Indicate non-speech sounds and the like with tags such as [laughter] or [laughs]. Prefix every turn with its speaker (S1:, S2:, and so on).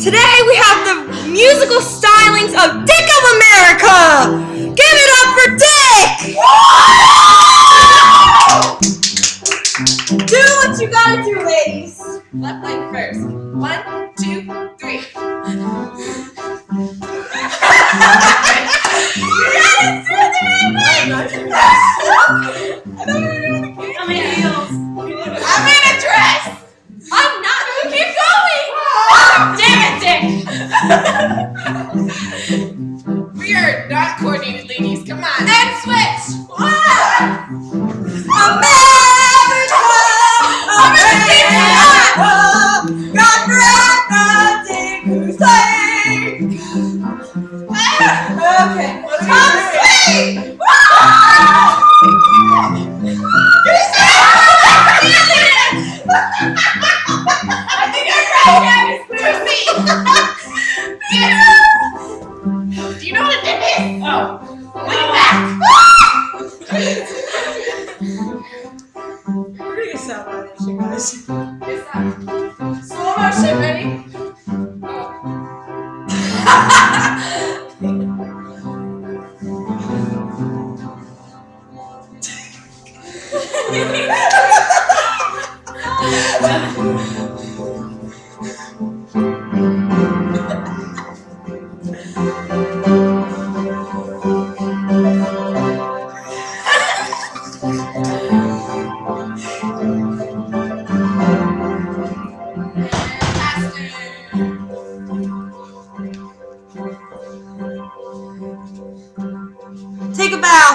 S1: Today we have the musical stylings of Dick of America! Give it up for Dick! Do what you gotta do, ladies!
S2: Left leg first. One, two, three. [laughs]
S1: I'm [laughs]
S2: we are not coordinated, ladies. Come on. And switch.
S1: America! America! God America, Dick who's playing! Okay, Sweet!
S2: I think I cried Lucy. Do you know what a dip? Oh.
S1: We're gonna get on this, you guys.
S2: Slow motion, ready? [laughs] [laughs] [laughs] think about